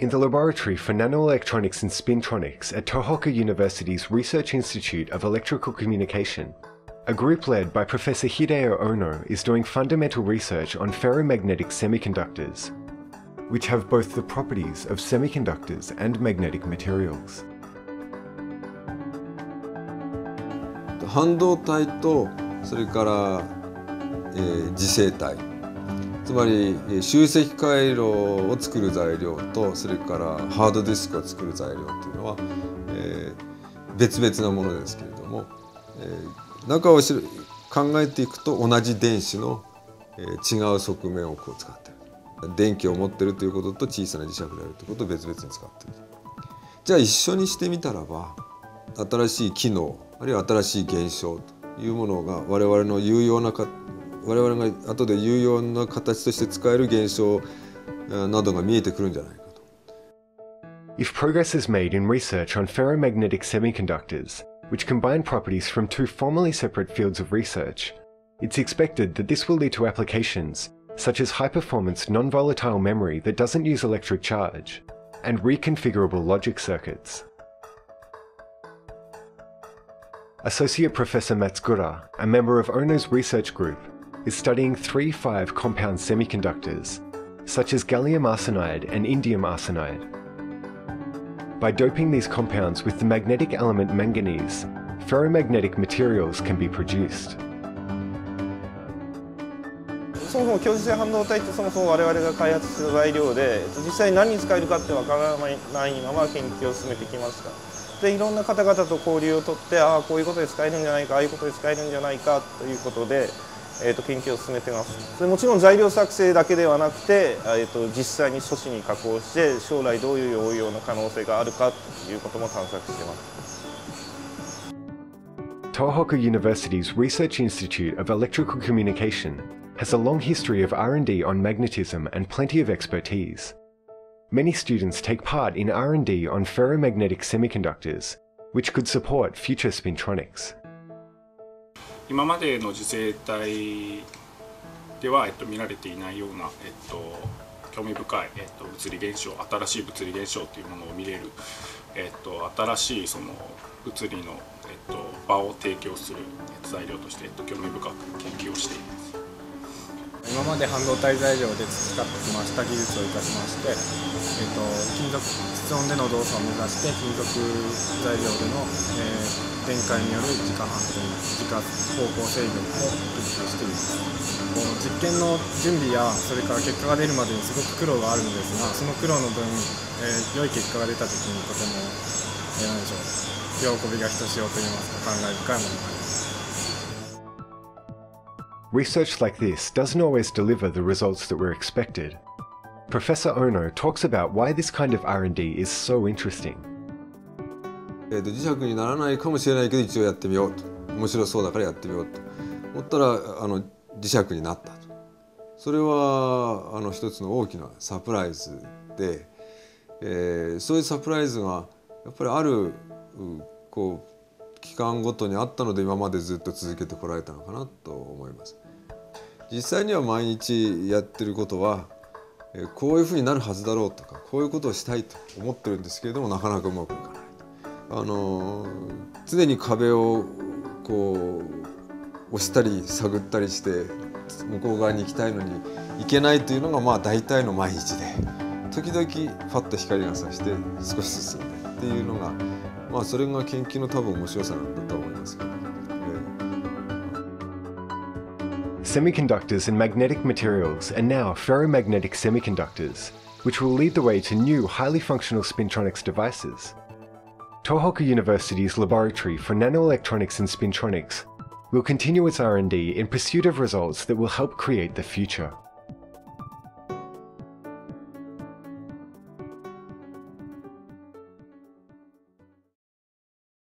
In the Laboratory for Nanoelectronics and Spintronics at Tohoku University's Research Institute of Electrical Communication, a group led by Professor Hideo Ono is doing fundamental research on ferromagnetic semiconductors, which have both the properties of semiconductors and magnetic materials. 半導体とそれから、えー磁性体 つまり集積回路を作る材料とそれからハードディスクを作る材料っていうのは、えー別々なものですけれども、えー中を知る考えていくと同じ電子の、えー違う側面をこう使ってる。電気を持ってるということと小さな磁石であるということを別々に使ってるじゃあ一緒にしてみたらば新しい機能あるいは新しい現象というものが我々の有用なか我々が後で有用な形として使える現象えーなどが見えてくるんじゃないかと。 If progress is made in research on ferromagnetic semiconductors, which combine properties from two formerly separate fields of research, it's expected that this will lead to applications such as high performance non volatile memory that doesn't use electric charge, and reconfigurable logic circuits. Associate Professor Matsugura, a member of Ono's research group, is studying three 5 compound semiconductors, such as gallium arsenide and indium arsenide. By doping these compounds with the magnetic element manganese, ferromagnetic materials can be produced. そもそも強磁性半導体ってそもそも我々が開発した材料で実際に何に使えるかってわからないまま研究を進めてきましたでいろんな方々と交流をとってああこういうことで使えるんじゃないかああいうことで使えるんじゃないかということで、 えー、と研究を進めてますでもちろん材料作成だけではなくて、えー、と実際に素子に加工して将来どういう応用の可能性があるかということも探索してます Tohoku University's Research Institute of Electrical Communication has a long history of R&D on magnetism and plenty of expertise. Many students take part in R&D on ferromagnetic semiconductors, which could support future spintronics. 今までの受精体では、えっと、見られていないような、えっと、興味深い、えっと、物理現象新しい物理現象というものを見れる、えっと、新しいその物理の、えっと、場を提供する材料として、えっと、興味深く研究をしています。今まで半導体材料で培ってきました技術を生かしまして、えー、と金属室温での動作を目指して金属材料での、えー電解による自家反転自家方向制御を研究しています実験の準備やそれから結果が出るまでにすごく苦労があるのですがその苦労の分、えー良い結果が出た時にとても、えー何でしょう喜びがひとしおといいますか感慨深いものがあります Research like this doesn't always deliver the results that were expected. Professor Ono talks about why this kind of R&D is so interesting. えーと磁石にならないかもしれないけど一応やってみようと面白そうだからやってみようと思ったらあの磁石になったとそれはあの一つの大きなサプライズで、えーそういうサプライズがやっぱりあるこう期間ごとにあったので今までずっと続けてこられたのかなと思います。実際には毎日やってることはえこういうふうになるはずだろうとかこういうことをしたいと思ってるんですけれどもなかなかうまくいかない。あの常に壁をこう押したり探ったりして向こう側に行きたいのに行けないというのがまあ大体の毎日で時々ファッと光がさして少し進んでっていうのがまあそれが研究の多分面白さなんだと思いますけど、Semiconductors and magnetic materials are now ferromagnetic semiconductors, which will lead the way to new highly functional spintronics devices. Tohoku University's laboratory for nanoelectronics and spintronics will continue its R&D in pursuit of results that will help create the future.